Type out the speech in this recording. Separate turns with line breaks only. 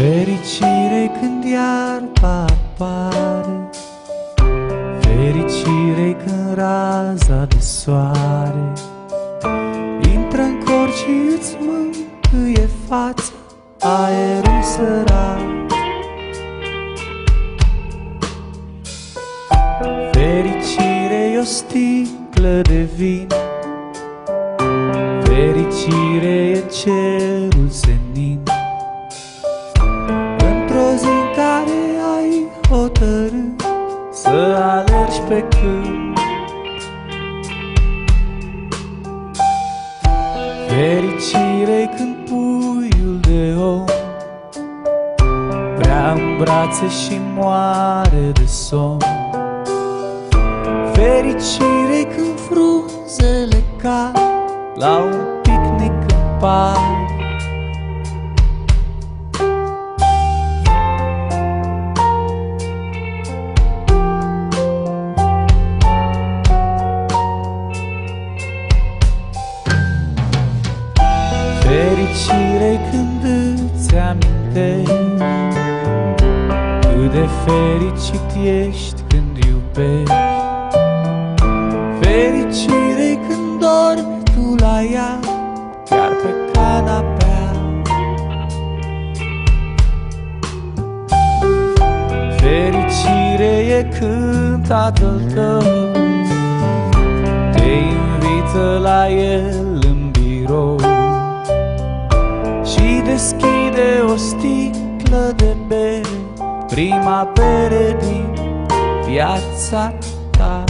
Fericire când iarba apare Fericire când raza de soare. Intră în cor și îți mângâie fața Aerul sărat Fericire e o sticlă de vin Fericire e cerul senin alergi pe câmp. Fericire când puiul de om Vrea în brațe și moare de somn. Fericire când frunzele cad La un picnic în parc Fericire când îți amintești Cât de fericit ești când iubești. Fericire când dormi tu la ea Chiar pe canapea. Fericire e când tatăl tău Te invită la el sticlă de bere Prima bere din viața ta